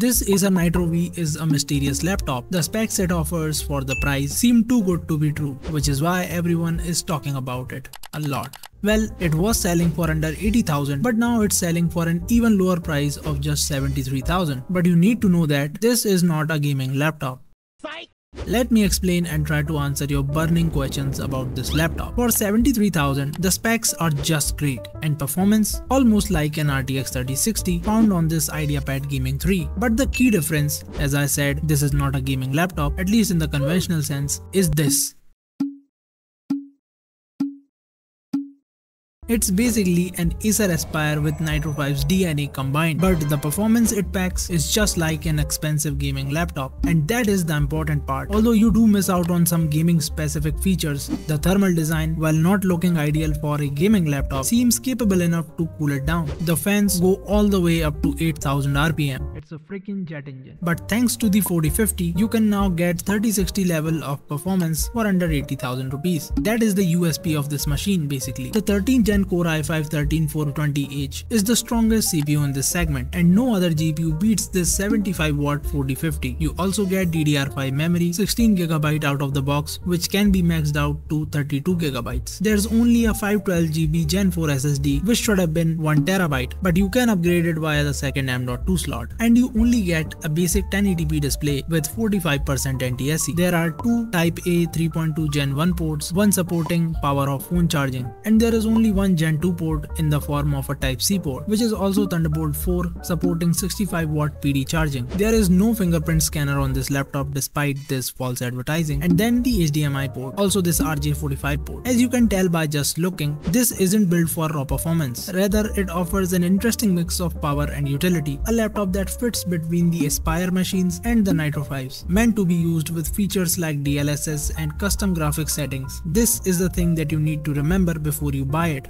This Acer Nitro V is a mysterious laptop. The specs it offers for the price seem too good to be true, which is why everyone is talking about it a lot. Well, it was selling for under 80,000 but now it's selling for an even lower price of just 73,000. But you need to know that this is not a gaming laptop. Let me explain and try to answer your burning questions about this laptop. For 73,000, the specs are just great and performance almost like an RTX 3060 found on this IdeaPad Gaming 3. But the key difference, as I said, this is not a gaming laptop, at least in the conventional sense, is this. It's basically an Acer Aspire with Nitro 5's DNA combined, but the performance it packs is just like an expensive gaming laptop. And that is the important part. Although you do miss out on some gaming specific features, the thermal design, while not looking ideal for a gaming laptop, seems capable enough to cool it down. The fans go all the way up to 8000 RPM. It's a freaking jet engine. But thanks to the 4050, you can now get 3060 level of performance for under 80,000 rupees. That is the USP of this machine basically. The 13th gen Core i5-13420H is the strongest CPU in this segment and no other GPU beats this 75 watt 4050. You also get DDR5 memory 16GB out of the box which can be maxed out to 32GB. There's only a 512GB Gen 4 SSD which should have been 1TB but you can upgrade it via the second M.2 slot and you only get a basic 1080p display with 45% NTSC. There are two Type A 3.2 Gen 1 ports, one supporting power of phone charging and there is only one Gen 2 port in the form of a Type-C port, which is also Thunderbolt 4 supporting 65 watt PD charging. There is no fingerprint scanner on this laptop despite this false advertising. And then the HDMI port, also this RJ45 port. As you can tell by just looking, this isn't built for raw performance. Rather, it offers an interesting mix of power and utility, a laptop that fits between the Aspire machines and the Nitro 5s, meant to be used with features like DLSS and custom graphics settings. This is the thing that you need to remember before you buy it.